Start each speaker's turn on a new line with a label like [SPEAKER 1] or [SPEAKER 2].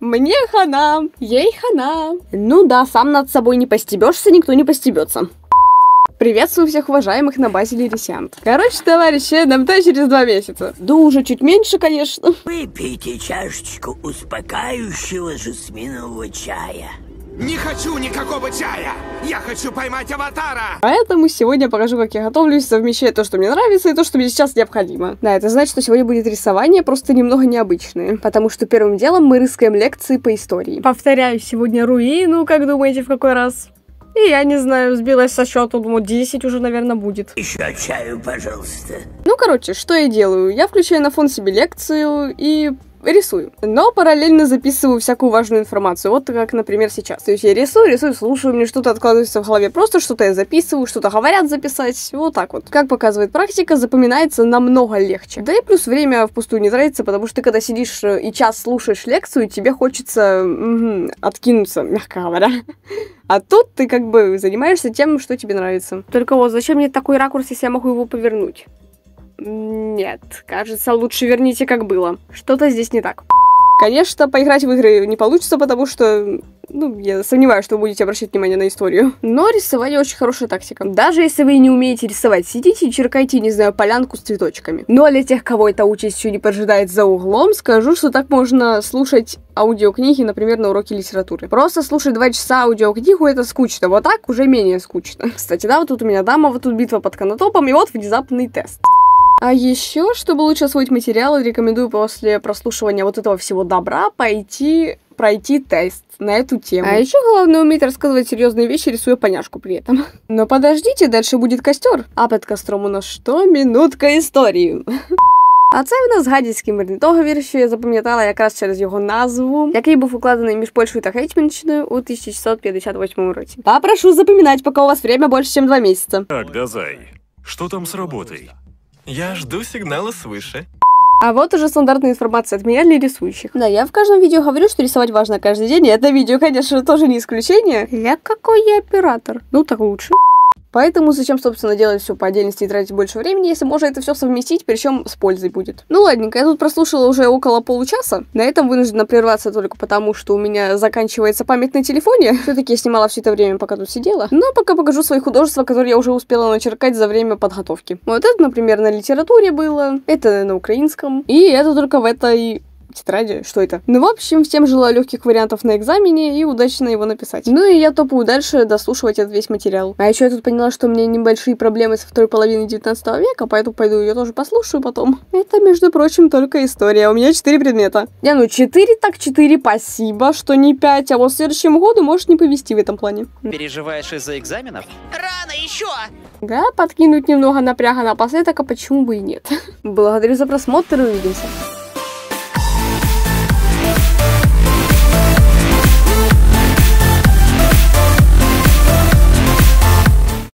[SPEAKER 1] Мне хана, ей хана. Ну да, сам над собой не постебешься, никто не постебется. Приветствую всех уважаемых на базе Лирисянт. Короче, товарищи, нам то через два месяца. Да уже чуть меньше, конечно.
[SPEAKER 2] Выпейте чашечку успокаивающего жасминового чая.
[SPEAKER 3] Не хочу никакого чая! Я хочу поймать аватара!
[SPEAKER 1] Поэтому сегодня покажу, как я готовлюсь, совмещая то, что мне нравится, и то, что мне сейчас необходимо. Да, это значит, что сегодня будет рисование, просто немного необычное. Потому что первым делом мы рыскаем лекции по истории. Повторяю, сегодня руину, как думаете, в какой раз? И я не знаю, сбилась со счету, думаю, 10 уже, наверное, будет.
[SPEAKER 2] Еще чаю, пожалуйста.
[SPEAKER 1] Ну, короче, что я делаю? Я включаю на фон себе лекцию и рисую. Но параллельно записываю всякую важную информацию. Вот как, например, сейчас. То есть я рисую, рисую, слушаю, мне что-то откладывается в голове. Просто что-то я записываю, что-то говорят записать. Вот так вот. Как показывает практика, запоминается намного легче. Да и плюс время впустую не тратится, потому что ты когда сидишь э, и час слушаешь лекцию, тебе хочется угу, откинуться, мягко говоря. А тут ты как бы занимаешься тем, что тебе нравится. Только вот зачем мне такой ракурс, если я могу его повернуть? Нет, кажется, лучше верните как было. Что-то здесь не так. Конечно, поиграть в игры не получится, потому что, ну, я сомневаюсь, что вы будете обращать внимание на историю. Но рисование очень хорошая тактика. Даже если вы не умеете рисовать, сидите и черкайте, не знаю, полянку с цветочками. Но для тех, кого эта участь еще не поджидает за углом, скажу, что так можно слушать аудиокниги, например, на уроке литературы. Просто слушать два часа аудиокнигу это скучно, вот так уже менее скучно. Кстати, да, вот тут у меня дама, вот тут битва под канатопом, и вот внезапный тест. А еще, чтобы лучше освоить материал, рекомендую после прослушивания вот этого всего добра пойти пройти тест на эту тему. А еще главное уметь рассказывать серьезные вещи, рисуя поняшку при этом. Но подождите, дальше будет костер. А под костром у нас что? Минутка історії. А це в нас гадяцький мир договір, що я запам'ятала якраз через його назву, який був укладений між Польщею та Гетьманщиною у 1658 році. Попрошу запоминать, пока у вас время больше, чем два месяца.
[SPEAKER 4] Так, Дазай, что там с работой?
[SPEAKER 5] Я жду сигнала свыше.
[SPEAKER 1] А вот уже стандартная информация от меня для рисующих. Да, я в каждом видео говорю, что рисовать важно каждый день, и это видео, конечно, тоже не исключение. Я какой я оператор. Ну, так лучше. Поэтому зачем, собственно, делать все по отдельности и тратить больше времени, если можно это все совместить, причем с пользой будет. Ну ладненько, я тут прослушала уже около получаса. На этом вынуждена прерваться только потому, что у меня заканчивается память на телефоне. Все-таки я снимала все это время, пока тут сидела. Но пока покажу свои художества, которые я уже успела начеркать за время подготовки. Вот это, например, на литературе было, это на украинском, и это только в этой тетради, что это? Ну, в общем, всем желаю легких вариантов на экзамене и удачно его написать. Ну и я топаю дальше дослушивать этот весь материал. А еще я тут поняла, что у меня небольшие проблемы со второй половины 19 века, поэтому пойду ее тоже послушаю потом. Это, между прочим, только история. У меня 4 предмета. Не, ну 4 так 4, спасибо, что не 5, а вот в следующем году может не повезти в этом плане.
[SPEAKER 6] Переживаешь из-за экзаменов?
[SPEAKER 2] Рано еще!
[SPEAKER 1] Да, подкинуть немного напряга напоследок, а почему бы и нет. Благодарю за просмотр и увидимся.